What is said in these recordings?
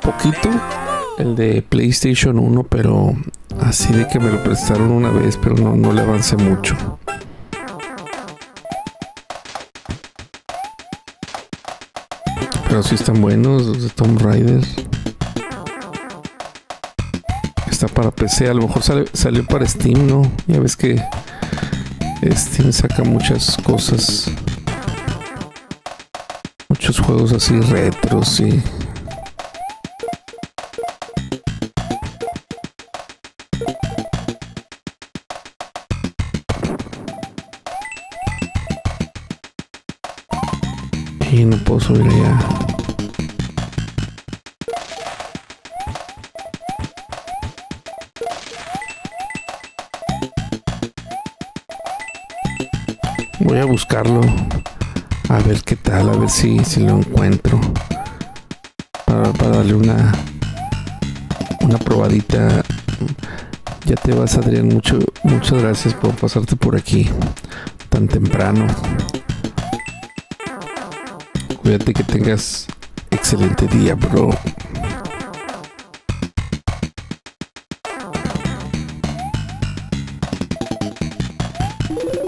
poquito el de PlayStation 1, pero así de que me lo prestaron una vez, pero no, no le avancé mucho. Pero sí están buenos los de Tomb Raider. Está para PC, a lo mejor salió para Steam, ¿no? Ya ves que Steam saca muchas cosas. Muchos juegos así retros y... Y no puedo subir allá. Voy a buscarlo. A ver qué tal, a ver si, si lo encuentro. Para, para darle una una probadita. Ya te vas, Adrián. Mucho, muchas gracias por pasarte por aquí tan temprano. Cuídate que tengas excelente día, bro.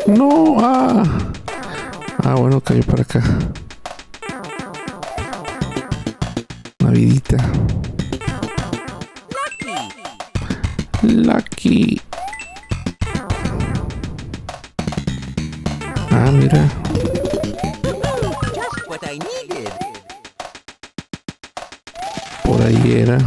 No, ah. Ah, bueno, cayó para acá. Una vidita. Lucky. Ah, mira. Por ahí era.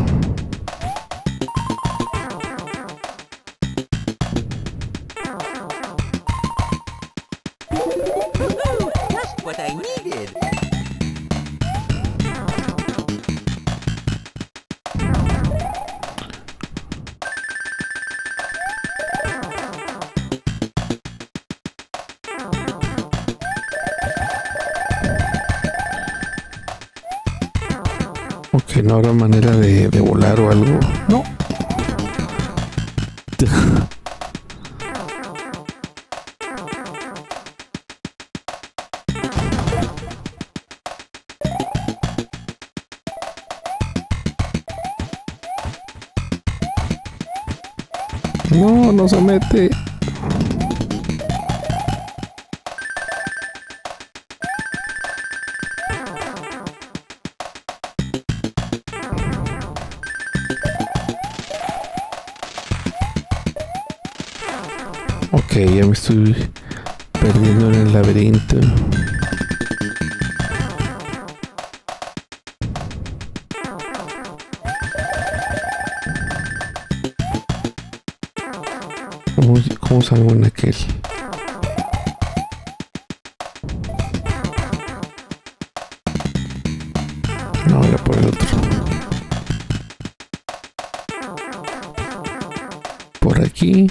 Ok, no habrá manera de, de volar o algo. No. No, no se mete. Ok, ya me estoy perdiendo en el laberinto. ¿Cómo, salgo en aquel? No, era por el otro. Por aquí.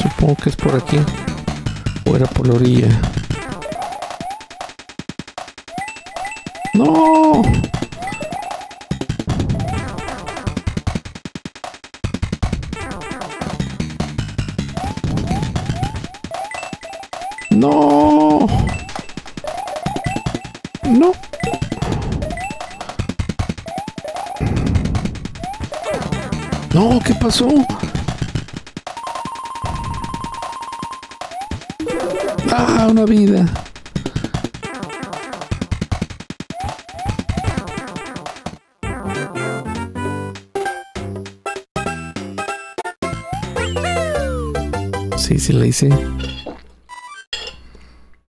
Supongo que es por aquí. O era por la orilla. ¡No! No. No. No, ¿qué pasó? Ah, una vida. Sí, sí la hice.